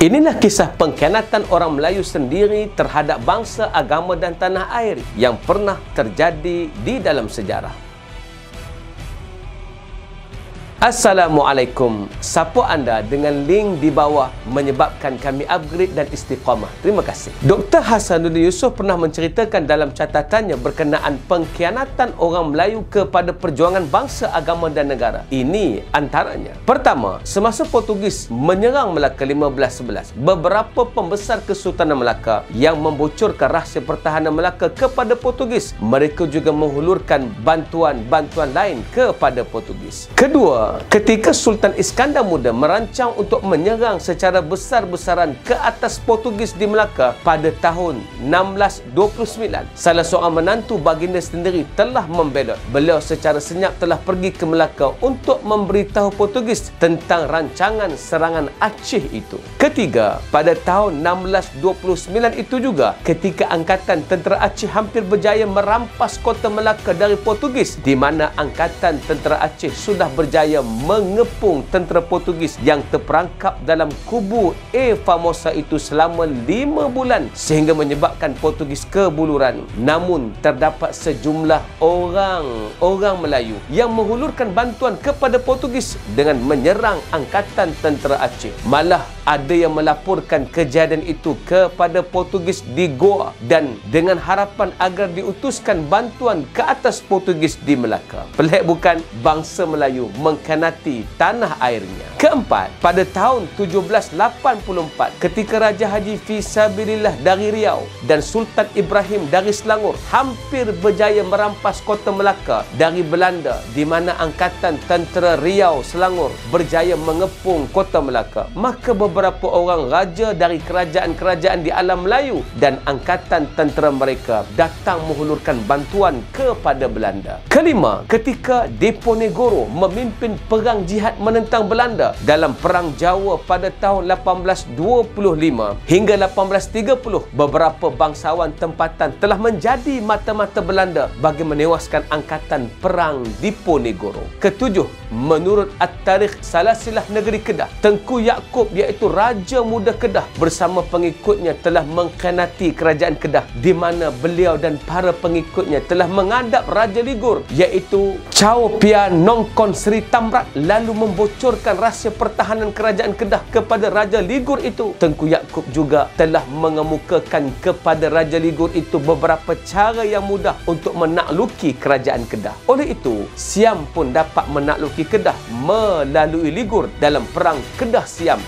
Inilah kisah pengkhianatan orang Melayu sendiri terhadap bangsa, agama dan tanah air yang pernah terjadi di dalam sejarah. Assalamualaikum. Siapa anda dengan link di bawah menyebabkan kami upgrade dan istiqamah. Terima kasih. Dr. Hasanuddin Yusof pernah menceritakan dalam catatannya berkenaan pengkhianatan orang Melayu kepada perjuangan bangsa, agama dan negara. Ini antaranya. Pertama, semasa Portugis menyerang Melaka 1511, beberapa pembesar Kesultanan Melaka yang membocorkan rahsia pertahanan Melaka kepada Portugis, mereka juga menghulurkan bantuan-bantuan lain kepada Portugis. Kedua, ketika Sultan Iskandar Muda merancang untuk menyerang secara besar-besaran ke atas Portugis di Melaka pada tahun 1629, salah seorang menantu baginda sendiri telah membelot. Beliau secara senyap telah pergi ke Melaka untuk memberitahu Portugis tentang rancangan serangan Aceh itu. Ketiga, pada tahun 1629 itu juga ketika angkatan tentera Aceh hampir berjaya merampas kota Melaka dari Portugis di mana angkatan tentera Aceh sudah berjaya mengepung tentera Portugis yang terperangkap dalam kubu A Famosa itu selama lima bulan sehingga menyebabkan Portugis kebuluran. Namun terdapat sejumlah orang orang Melayu yang menghulurkan bantuan kepada Portugis dengan menyerang angkatan tentera Aceh. Malah ada yang melaporkan kejadian itu kepada Portugis di Goa dan dengan harapan agar diutuskan bantuan ke atas Portugis di Melaka. Pelik bukan bangsa Melayu mengkhianati tanah airnya. Keempat, pada tahun 1784 ketika Raja Haji Fisabilillah dari Riau dan Sultan Ibrahim dari Selangor hampir berjaya merampas kota Melaka dari Belanda di mana angkatan tentera Riau Selangor berjaya mengepung kota Melaka. Maka beberapa orang raja dari kerajaan-kerajaan di alam Melayu dan angkatan tentera mereka datang menghulurkan bantuan kepada Belanda. Kelima, ketika Diponegoro memimpin perang jihad menentang Belanda dalam Perang Jawa pada tahun 1825 hingga 1830, beberapa bangsawan tempatan telah menjadi mata-mata Belanda bagi menewaskan angkatan perang Diponegoro. Ketujuh, menurut At-Tarikh Salasilah Negeri Kedah, Tengku Yaakob iaitu Raja Muda Kedah bersama pengikutnya telah mengkhianati kerajaan Kedah di mana beliau dan para pengikutnya telah mengadap Raja Ligur iaitu Chow Pia Nongkon Sri Tamrat lalu membocorkan rahsia pertahanan kerajaan Kedah kepada Raja Ligur itu. Tengku Yaakob juga telah mengemukakan kepada Raja Ligur itu beberapa cara yang mudah untuk menakluki kerajaan Kedah. Oleh itu, Siam pun dapat menakluki Kedah melalui Ligur dalam Perang Kedah Siam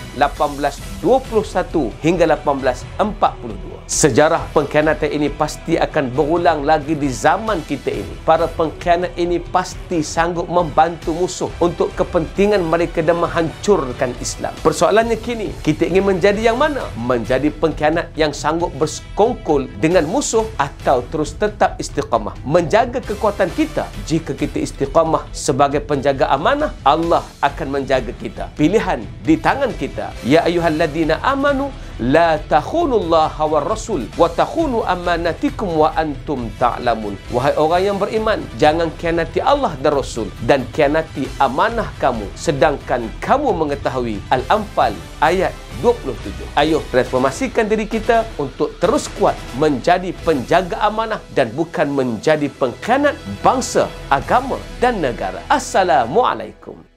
1821 hingga 1842. Sejarah pengkhianatan ini pasti akan berulang lagi di zaman kita ini. Para pengkhianat ini pasti sanggup membantu musuh untuk kepentingan mereka dan menghancurkan Islam. Persoalannya kini, kita ingin menjadi yang mana? Menjadi pengkhianat yang sanggup bersekongkol dengan musuh atau terus tetap istiqamah. Menjaga kekuatan kita. Jika kita istiqamah sebagai penjaga amanah, Allah akan menjaga kita. Pilihan di tangan kita. Ya ayuhalladzina amanu la takhunullaha war rasul wa takhunu amanatikum wa antum ta'lamun. Wahai orang yang beriman jangan khianati Allah dan Rasul dan khianati amanah kamu sedangkan kamu mengetahui Al-Anfal ayat 27 ayo transformasikan diri kita untuk terus kuat menjadi penjaga amanah dan bukan menjadi pengkhianat bangsa agama dan negara. Assalamualaikum